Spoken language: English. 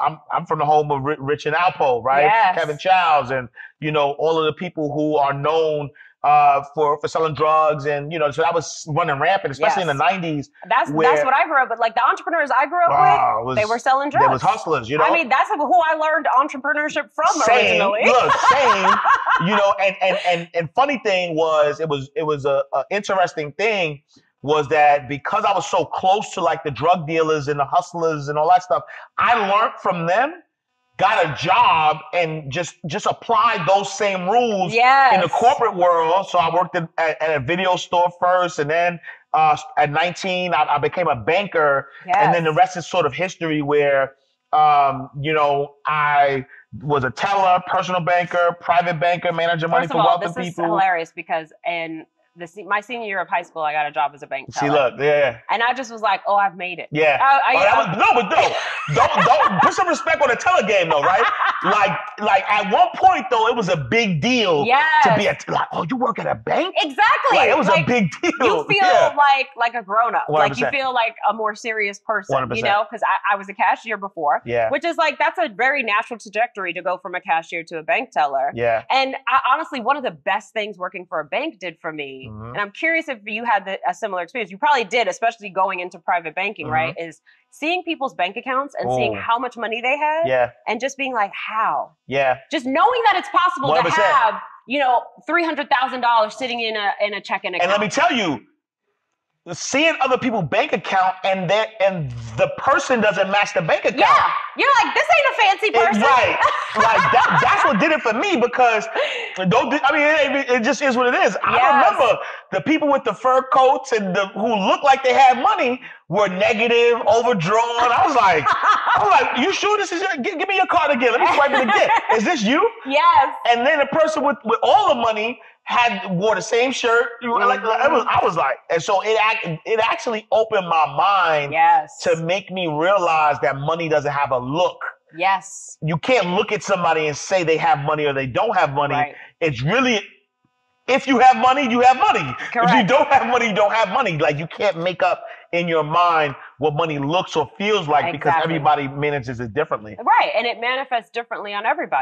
I'm I'm from the home of Ri- Rich and Alpo, right? Yes. Kevin Chiles, and you know all of the people who are known uh, for for selling drugs, and you know, so that was running rampant, especially in the '90s. That's Where- that's what I grew up with. Like the entrepreneurs I grew up Wow, with, they were selling drugs. There was hustlers, you know. I mean, that's who I learned entrepreneurship from same, originally. look, same, you know, and and and and funny thing was, it was it was a, a interesting thing was that because I was so close to like the drug dealers and the hustlers and all that stuff, I learned from them, got a job, and just just applied those same rules yes. in the corporate world. So I worked at, at, at a video store first, and then uh, at 19, I, I became a banker, Yes. and then the rest is sort of history. Where um, you know I was a teller, personal banker, private banker, managing money for all, wealthy this is people. hilarious because in the my senior year of high school, I got a job as a bank teller. look, yeah, and I just was like, oh, I've made it. yeah. I, I, Oh, was, no, but no, don't don't put some respect on the teller game though, right? like like at one point though, it was a big deal yes. to be a like, oh, you work at a bank? exactly. Like, it was Like, a big deal. you feel yeah. like like a grown up. Like you feel like a more serious person, you 100%. know? Because I, I was a cashier before, yeah, which is like that's a very natural trajectory to go from a cashier to a bank teller. yeah. And I, honestly, one of the best things working for a bank did for me, Mhm. and I'm curious if you had the, a similar experience. You probably did, especially going into private banking, right? Is seeing people's bank accounts and seeing Mm-hmm. Oh. how much money they had, Yeah, and just being like, how? yeah, Just knowing that it's possible to 100%. have, you know, three hundred thousand dollars sitting in a in a checking account. and let me tell you, seeing other people bank account and that and the person doesn't match the bank account. yeah, you're like, this ain't a fancy It- person, right. Like that, that's what did it for me because don't. I mean, it, it just is what it is. I remember the people with the fur coats and the who look like they had money were negative, overdrawn. I was like, I was like, you sure this is? Your, give, give me your card again. Let me swipe it again. Is this you? yes, And then the person with, with all the money had wore the same shirt. Know, Like. I was, I was like, and so it act- it actually opened my mind yes, to make me realize that money doesn't have a look. yes, You can't look at somebody and say they have money or they don't have money. right, It's really if you have money, you have money. If you don't have money, you don't have money. Like you can't make up in your mind what money looks or feels like because everybody manages it differently. right, and it manifests differently on everybody.